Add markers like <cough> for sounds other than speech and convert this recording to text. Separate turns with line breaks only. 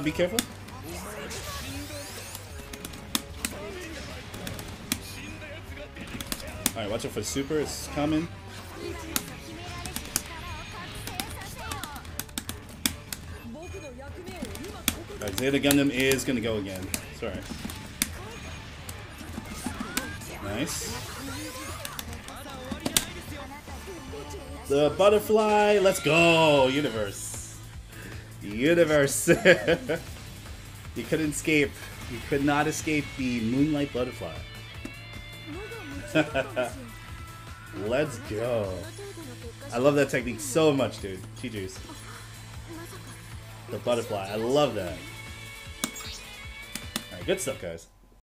uh, be careful. Alright, watch out for super. It's coming. Alright, Zeta Gundam is gonna go again. Alright. Nice. The butterfly, let's go! Universe. Universe. <laughs> you couldn't escape. You could not escape the moonlight butterfly. <laughs> let's go. I love that technique so much, dude. GG's. The butterfly. I love that. Alright, good stuff, guys.